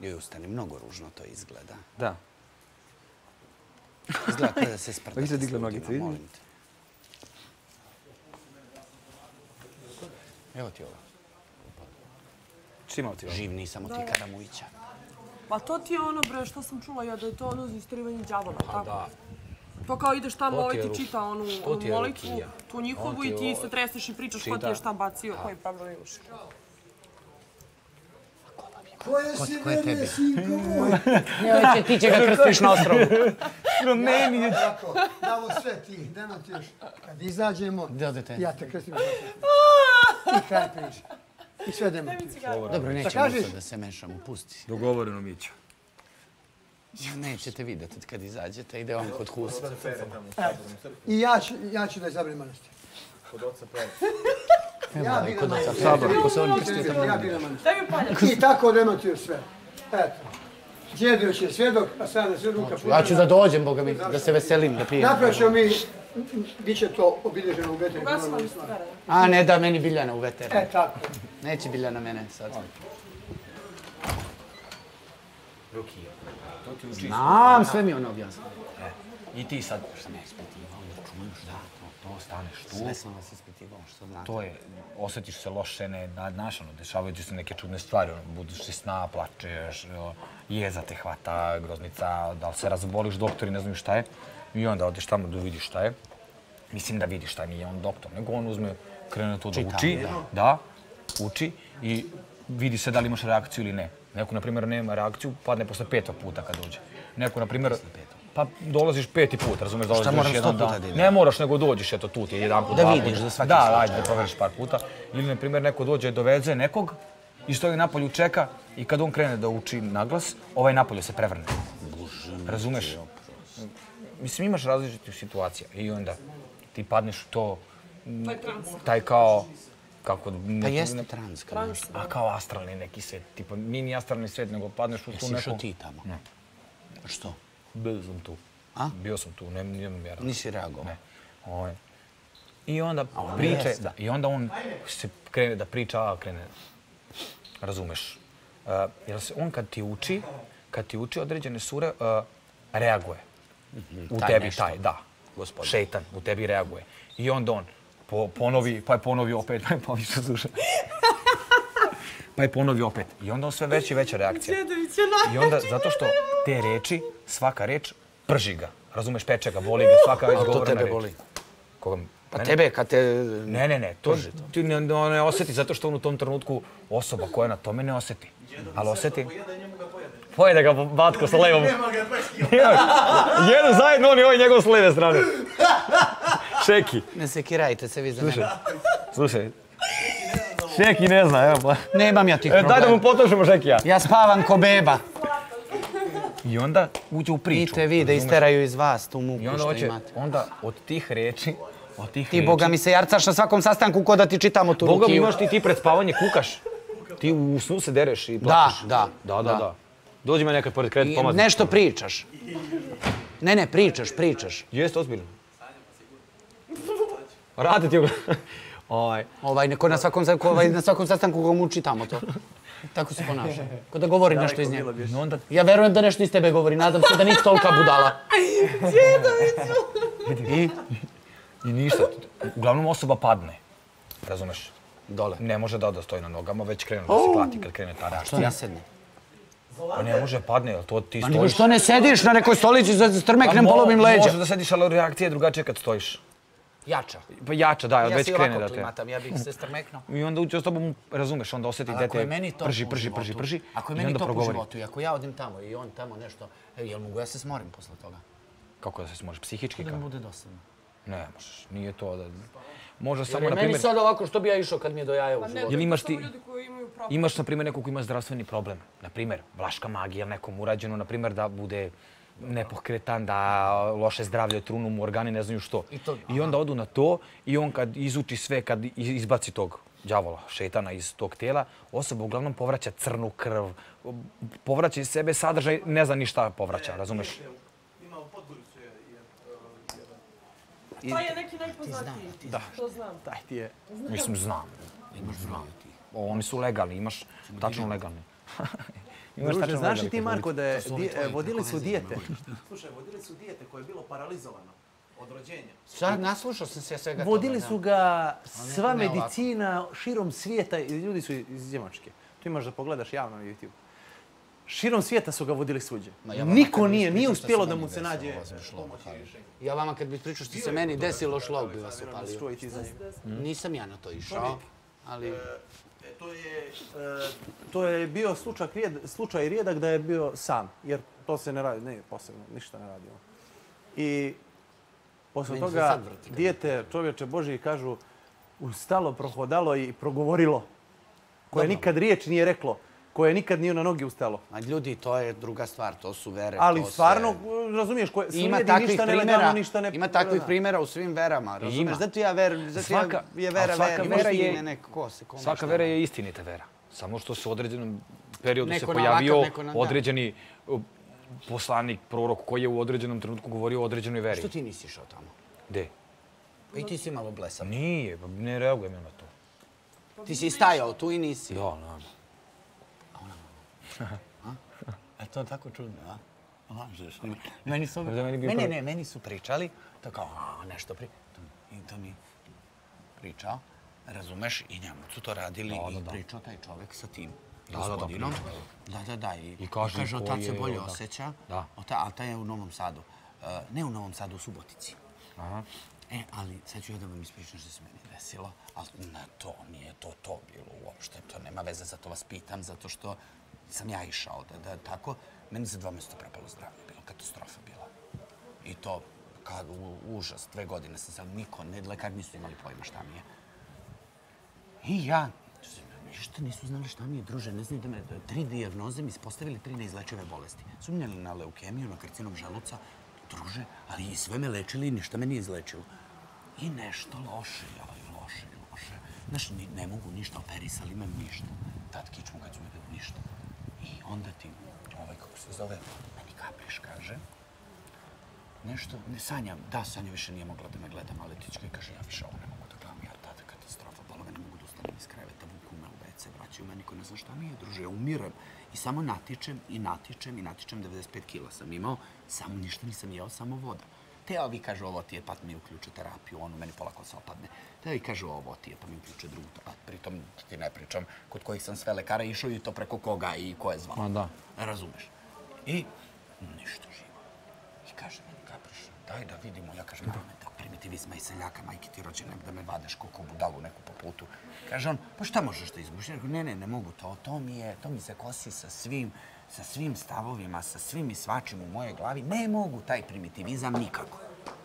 Joj, ustani, mnogo ružno to izgleda. Da. Izgleda kada da se sprdate Pa vi ste s ljudima, molim te. Evo ti ovo. Čima ti ovo? Živ nisam od ti Karamujića. Pa to ti je ono, bre, što sam čula ja, da je to ono za istrivanje djavola, Pa tako? da. To kao ideš tamo, ti ovaj ti čita onu, molitvu, tu njihovu i ti se treseš i pričaš ko ti je šta bacio, koji problem imaš. Si ko je tebi? Neće, ti će ga krstiš na ostrovu. Romeni. Tako, damo sve ti, nema ti još. Kad izađemo, ja te krstim. I kraj priče. I sve demo ti. Dobro, nećemo to da se mešamo, pusti. Dogovoreno, Mića. Nećete vidjeti kad izađete, ide on kod Husa. I ja ću, ja ću da izabrem manastir. Ja bi na manastir. Sabor, ko se on krstio tamo. Ja bi na manastir. Daj mi paljac. I tako demantuju sve. Eto. Djedović je svjedok, a sada sve ruka Ja ću da dođem, Boga mi, da se veselim, da pijem. Napravit ćemo mi, bit će to obilježeno u stvar. A, ne da meni Biljana u veter. E, tako. Neće Biljana mene sad. Rukija. To ti uči. Znam, sve mi on objasnio. I ti sad ja ne da. to staneš tu. Sve sam vas ispitivao, što znate. To je, osjetiš se loše, ne, na, znaš, ono, dešavaju ti se neke čudne stvari, ono, budiš se sna, plačeš, jeza te hvata, groznica, da li se razboliš, doktori ne znaju šta je. I onda odeš tamo da vidiš šta je. Mislim da vidiš šta nije on doktor, nego on uzme, krene to da Čita, uči, da. da, uči i vidi se da li imaš reakciju ili ne. Neko, na primjer, nema reakciju, padne posle petog puta kad dođe. Neko, na primjer, pa dolaziš peti put, razumeš, dolaziš moram još jedan sto puta dan. da? Ne moraš, nego dođeš, eto, tu ti je jedan put, Da dva vidiš puta. za svaki Da, slučaj. ajde, da proveriš par puta. Ili, na primjer, neko dođe, doveze nekog i stoji napolju, čeka i kad on krene da uči naglas, ovaj napolju se prevrne. Razumeš? Mislim, imaš različitih situacija i onda ti padneš u to, To je trans. taj kao, kako... Pa jeste trans, kad Trans. A kao astralni neki svet, tipa nije ni astralni svet, nego padneš u tu Jesi neku... išao ti tamo? Ne. Što? Bio sam tu. A? Bio sam tu, ne, nijednom vjerovao. Nisi reagovao? Ne. Ovaj. I onda priče, da, i onda on se krene da priča, a krene, razumeš. Uh, jer se on kad ti uči, kad ti uči određene sure, uh, reaguje. U Mhm. Taj tebi nešto. taj, da. Gospodin. Šeitan u tebi reaguje. I onda on po, ponovi, pa je ponovi opet, pa je ponovi što sluša. pa je ponovi opet. I onda on sve veća i veća reakcija. I onda, zato što te reči, svaka reč, prži ga. Razumeš, peče ga, boli ga, svaka to izgovorena tebe reč. boli? Koga? Pa Mene? tebe, kad te... Ne, ne, ne, to, ti ne, ne, osjeti zato što on u tom trenutku osoba koja je na tome ne osjeti. Ali osjeti... Pojede ga batko sa levom. Jedu zajedno on i ovaj njegov s leve strane. Šeki. Ne sekirajte se vi za mene. Slušaj. Šeki ne zna, evo pa. Nemam ja tih E, daj da mu problema. potošimo Šekija. Ja spavam ko beba. I onda uđe u priču. Idite vi da isteraju iz vas tu muku I onda što imate. onda od tih reči, od tih Ti, reči, Boga mi se jarcaš na svakom sastanku ko da ti čitamo tu Boga mi rukiju. imaš ti ti pred spavanje kukaš. Ti u snu se dereš i Da, plačeš. da. Da, da, da. Dođi me nekad pored kredit I pomazati. Nešto pričaš. Ne, ne, pričaš, pričaš. Jeste ozbiljno. Rade ti ga. Ovaj, Ovaj, neko na svakom, ko, ovaj, na svakom sastanku ko mu čitamo to. Tako se ponaša. Ko da govori nešto iz njega. i onda Ja verujem da nešto iz tebe govori. Nadam se da nisi tolika budala. I? i ništa. Uglavnom osoba padne. Razumeš? Dole. Ne može da stoji na nogama, već krene da se plati kad krene ta Što reakcija. ja sednem? Pa ne može padne, jel to ti Pa nego stojiš. što ne sediš na nekoj stolici za strmeknem Pa polovim leđa? Može da sediš, ali reakcija je drugačija kad stojiš. Jača. Pa jača, da, Ja već krene da te... klimatam, ja bih se strmeknuo. I onda uđe s tobom, razumeš, onda osjeti dete meni to prži, u prži, prži, prži Ako je meni to u progovori. životu i ako ja odim tamo i on tamo nešto, e, jel mogu ja se smorim posle toga? Kako da se može, psihički Da kao? mi bude dosadno. Ne možeš, nije to da... Može Jer samo, na meni primjer, sad ovako što bi ja išao kad mi je do jaja u Pa ne, životu. Jel imaš ti- su ljudi koji imaju pravo. imaš, na primjer, nekog ko ima zdravstveni problem. Na primjer, vlaška magija, nekom urađeno, na primjer, da bude nepokretan, da loše zdravlje, trunu mu organi, ne znaju što. I to- I onda odu na to i on kad izuči sve, kad i- izbaci tog đavola, šetana iz tog tijela, osoba uglavnom povraća crnu krv, povraća iz sebe sadržaj, ne zna ni šta povraća, razumeš? To je neki najpoznatiji. Da. To znam. Daj ti je. Mislim, znam. Imaš znam. Oni su legalni, imaš tačno legalni. Imaš Druže, znaš li ti, Marko, da je, di- tvoji e, vodili su dijete. Slušaj, vodili su dijete koje je bilo paralizovano od rođenja. Sad naslušao sam se svega toga. Vodili su ga sva ne medicina širom svijeta i ljudi su iz Njemačke. Tu imaš da pogledaš javno na YouTube. Širom svijeta su ga vodili svuđe. Ma ja Niko nije, nije uspjelo da mu se nađe pomoć i rješenje. Ja vama kad bi pričao što se meni desilo, šlo bi vas upalio. Nisam ja na to išao, ali... To je, e, to je bio slučaj, rijed, slučaj rijedak da je bio sam, jer to se ne radi, ne, posebno, ništa ne radi. I posle toga dijete, čovječe Boži, kažu, ustalo, prohodalo i progovorilo, koje Dobro. nikad riječ nije reklo, koje nikad nije na nogi ustalo. Ma ljudi, to je druga stvar, to su vere. Ali stvarno, Se... razumiješ, koje Ima slijedi takvih ništa primjera, nelegalno, ništa ne... ima takvih da. primjera u svim verama, razumiješ? Ima. Zato ja ver, zato Svaka- je vera, svaka vera, vera je-. Ne, ko se, kome Svaka vera je istinita vera. Samo što se u određenom periodu Neko se pojavio ovakav, na- da. određeni poslanik, prorok koji je u određenom trenutku govorio o određenoj veri. Što ti nisi išao tamo? Gde? Pa I ti si malo blesav. Nije, pa ne reagujem ja na to. Ti si stajao tu i nisi. Ja, naravno. E to tako čudno, a? Lažeš. Meni su, meni bio ne, meni su pričali, to kao, a, nešto pri... To, I to mi pričao, razumeš, i njemu su to radili Da, i da, da. pričao taj čovjek sa tim Da, da, da, gospodinom. pričao Da, da, da. I, I kaže kaže, tad se je, bolje da. osjeća. Da. Od ta, ali taj je u Novom Sadu. Uh, ne u Novom Sadu, u Subotici. Aha. E, ali sad ću ja da vam ispričam što se meni desilo, ali na to nije to to bilo uopšte, to nema veze, zato vas pitam, zato što sam ja išao da, da tako, meni za dva mjeseca propalo zdravlje, bilo katastrofa bila. I to, kad, u, užas, dve godine sam sam, niko, ne, lekar nisu imali pojma šta mi je. I ja, ništa nisu znali šta mi je, druže, ne znaju da me, tri dijagnoze mi ispostavili tri neizlečive bolesti. Sumnjali na leukemiju, na karcinom želuca, druže, ali i sve me lečili i ništa me nije izlečilo. I nešto loše, joj, loše, loše. Znaš, ni, ne mogu ništa, operisali me ništa. Tad kičmu kad su me ništa. I onda ti, ovaj, kako se zove, meni kapriš kaže, nešto, ne sanjam, da, Sanja više nije mogla da me gleda, maletička i kaže, ja više ovo ne mogu da gledam, ja tada katastrofa, bolo ne mogu da ustanem iz kreveta, vuku me u WC, vraćaju meni niko ne zna šta mi je, druže, ja umirem. I samo natičem i natičem i natičem, 95 kila sam imao, samo ništa nisam jeo, samo voda. Te ovi kažu ovo ti je, pa mi uključe terapiju, ono meni polako se opadne. Te ovi kažu ovo ti je, pa mi uključe drugu, a pritom ti ne pričam kod kojih sam sve lekara išao i to preko koga i ko je zvao. Ma da. Razumeš? I ništa živo. I kaže meni, kapriš, daj da vidimo. Ja kažem, da primitivizma i seljaka, majke ti rođene, da me vadeš koliko budalu neku po putu. Kaže on, pa šta možeš da izgubiš? Rekao, ne, ne, ne mogu to. To mi je, to mi se kosi sa svim, sa svim stavovima, sa svim i svačim u mojoj glavi. Ne mogu taj primitivizam nikako.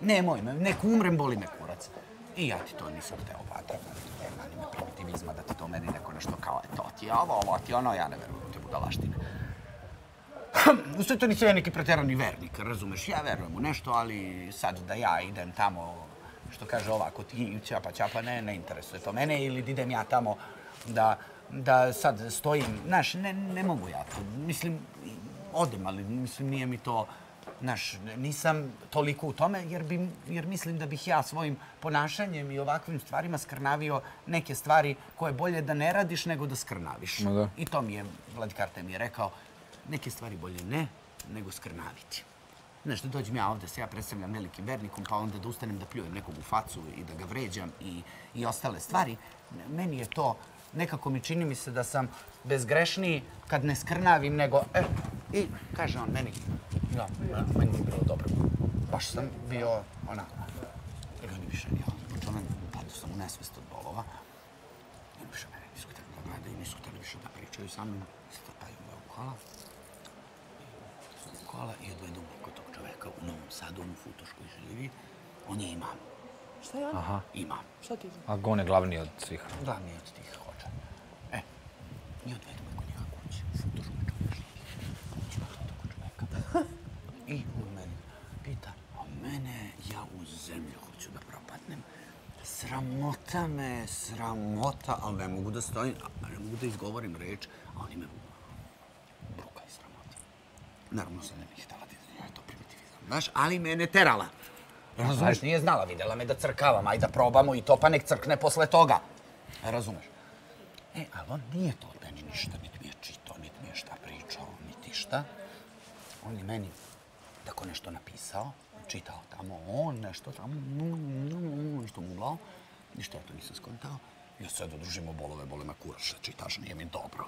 Nemoj me, nek umrem, boli me kurac. I ja ti to nisam hteo vada, nema ni primitivizma da ti to meni neko nešto kao, e, to ti je ovo, ovo ti je ono, ja ne verujem te budalaštine. U sve to nisam ja neki pretjerani vernik, razumeš? Ja verujem u nešto, ali sad da ja idem tamo, što kaže ovako, ti ćapa ćapa, ne, ne interesuje to mene, ili da idem ja tamo da, da sad stojim, znaš, ne, ne mogu ja to. Mislim, odem, ali mislim nije mi to, znaš, nisam toliko u tome, jer, bi, jer mislim da bih ja svojim ponašanjem i ovakvim stvarima skrnavio neke stvari koje bolje da ne radiš nego da skrnaviš. Da. I to mi je, Vladikarte mi je rekao, neke stvari bolje ne, nego skrnaviti. Znaš, da dođem ja ovdje, se ja predstavljam velikim vernikom, pa onda da ustanem da pljujem nekog u facu i da ga vređam i, i ostale stvari. Meni je to, nekako mi čini mi se da sam bezgrešniji kad ne skrnavim, nego, e, i kaže on meni, da, meni je bilo dobro. Baš sam bio, onako, i oni više, ja, Znači, me, padao sam u nesvest od bolova. I više mene nisu htjeli da gledaju, nisu htjeli više da pričaju sa mnom. Strpaju me u kola. U kola i odvedu me kod tog čoveka u Novom Sadu, on u Futoškoj živi. On je imam. Šta je on? Aha. Imam. Šta ti? A gon je glavni od svih. Glavni od tih hođa. E, i odvedu me kod njega kući. U Futoškoj čovjek živi. Kući kod tog čoveka. I on meni pita, a mene ja u zemlju hoću da propadnem. Sramota me, sramota, ali ne mogu da stojim, a ne mogu da izgovorim reč, a oni me. Naravno se ne bih htjela da je to primitivizam, znaš, ali mene terala. Razumeš, nije znala, videla me da crkavam, aj da probamo i to, pa nek crkne posle toga. Razumeš? E, ali on nije to od meni ništa, niti mi je čitao, niti mi je šta pričao, niti šta. On je meni tako nešto napisao, čitao tamo, on nešto tamo, nešto muglao. Ništa ja to nisam skontao. Ja sad odružimo bolove, bole me kuraš, čitaš, nije mi dobro.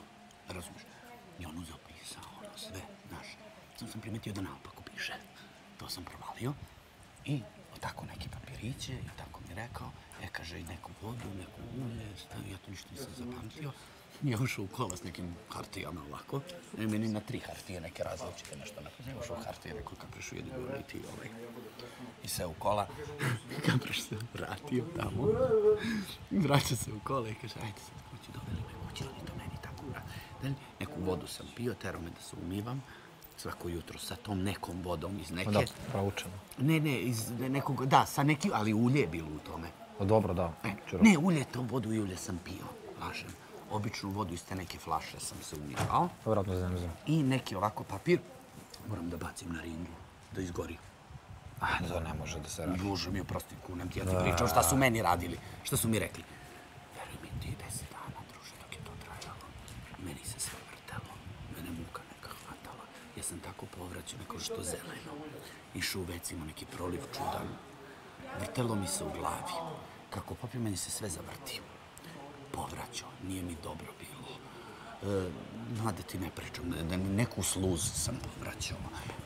Razumeš? I on uzeo pisao, ono sve, znaš. Sam sam primetio da naopako piše. To sam provalio. I tako neki papiriće i tako mi rekao, e kaže i neku vodu, neku ulje, stavio, ja to ništa nisam zapamtio. Ja ušao u kola s nekim hartijama ovako. Ne, meni na tri hartije neke različite nešto napisao. Ja ušao u hartije, rekao kapriš jedi gore i ti ovaj. I se u kola. kapriš se vratio tamo. Vraća se u kola i kaže, ajde sad kući, doveli me kući, oni to meni tako da Neku vodu sam pio, terao me da se umivam svako jutro sa tom nekom vodom iz neke... Da, proučeno. Ne, ne, iz nekog, da, sa nekim, ali ulje je bilo u tome. Pa dobro, da. E, ne, ulje, to vodu i ulje sam pio, lažem. Običnu vodu iz te neke flaše sam se umivao. Vratno zemzem. I neki ovako papir, moram da bacim na ringu, da izgori. Ah, to ne može da se radi. Bože mi, oprosti, kunem ti, ja ti pričao šta su meni radili, šta su mi rekli. Veruj mi ti, deset dana, druže, dok je to trajalo, meni se sve vrtelo, mene muka neka hvatala. Ja sam tako povraćao, neko što zeleno. Išao u vecima neki proliv čudan. Vrtelo mi se u glavi. Kako popio, meni se sve zavrti. Povraćao, nije mi dobro bilo. E, no, ti ne pričam, da, mi neku sluz sam povraćao.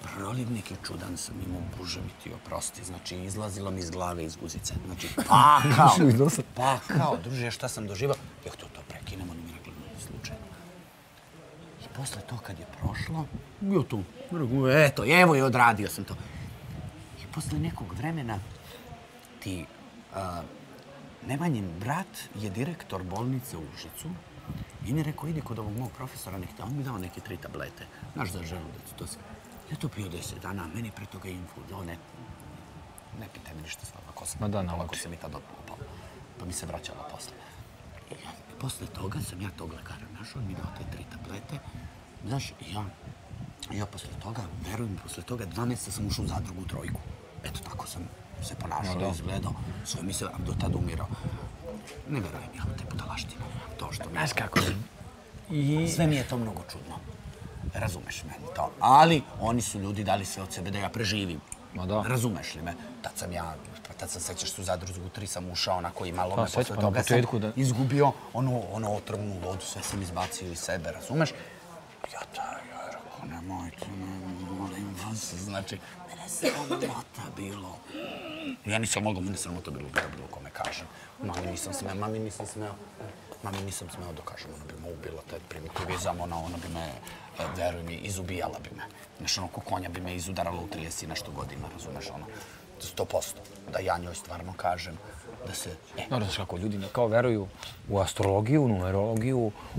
Proliv neki čudan sam imao, Bože mi ti oprosti. Znači, izlazilo mi iz glave iz guzice. Znači, pa kao, pa kao, druže, šta sam doživao? Ja to to prekinemo, oni mi rekli, slučajno. I posle to kad je prošlo, bio tu, eto, evo je odradio sam to. I posle nekog vremena ti, a, Nemanjin brat je direktor bolnice u Užicu i mi rekao, idi kod ovog mog profesora, nek te, on mi dao neke tri tablete. Znaš za želudac, to sve. Ja to pio deset dana, meni pre toga infuz, ovo ne, ne pitaj mi ništa stvarno, ako sam, Ma da, ako nauči. se mi tad upao, pa mi se vraćala posle. Posle toga sam ja tog lekara našao, on mi dao te tri tablete. Znaš, ja, ja posle toga, verujem, posle toga dva mjeseca sam ušao u zadrugu u trojku. Eto, tako sam se ponašao, no, izgledao, sve mi se do tada umirao. Ne verujem ja u te budalaštine, to što mi... Znaš kako? I... Sve mi je to mnogo čudno. Razumeš meni to. Ali oni su ljudi dali sve od sebe da ja preživim. Ma da. Razumeš li me? Tad sam ja, pa tad sam sećaš se u zadrugu tri sam ušao onako i malo Pa, me posle pa toga sam da- izgubio ono, ono otrovnu vodu, sve sam izbacio iz sebe, razumeš? Ja da, ja rekao, nemojte, ne, šanse, znači, mene se sramota bilo. Ja nisam mogao, mene sramota bilo da bilo kome kažem. Mami nisam smeo, mami nisam smeo. Mami nisam smeo da kažem, ona bi me ubila, taj primitivizam, ona, ona bi me, e, veruj mi, izubijala bi me. Znaš, ono, ko konja bi me izudarala u 30 i nešto godina, razumeš, ono, 100%. Da ja njoj stvarno kažem da se... E, No, znaš kako, ljudi kao veruju u astrologiju, numerologiju,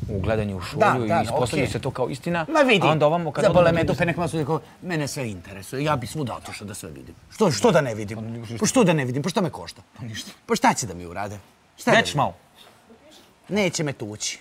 u gledanje u šolju Da, da, i ispostavlja okej. se to kao istina. Ma vidi, a onda ovamo kad zabole me dupe, nek vas uvijek, mene sve interesuje. Ja bi svuda otišao da sve vidim. Što, što da ne vidim? Pa što da ne vidim? Pa šta me košta? Pa ništa. Pa šta će da mi urade? Šta da Već malo. Neće me tući.